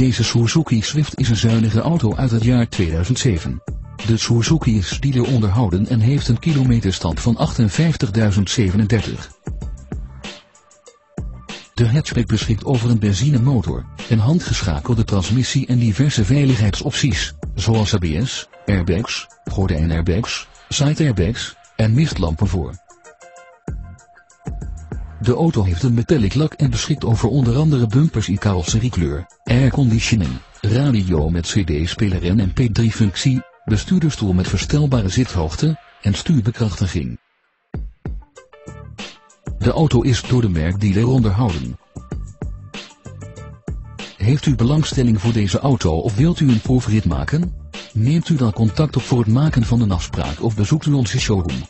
Deze Suzuki Swift is een zuinige auto uit het jaar 2007. De Suzuki is stieler onderhouden en heeft een kilometerstand van 58.037. De hatchback beschikt over een benzinemotor, een handgeschakelde transmissie en diverse veiligheidsopties, zoals ABS, airbags, gordijnairbags, side airbags en mistlampen voor. De auto heeft een metallic lak en beschikt over onder andere bumpers in carrosseriekleur, airconditioning, radio met cd-speler en mp3-functie, bestuurderstoel met verstelbare zithoogte en stuurbekrachtiging. De auto is door de merkdealer onderhouden. Heeft u belangstelling voor deze auto of wilt u een proefrit maken? Neemt u dan contact op voor het maken van een afspraak of bezoekt u onze showroom.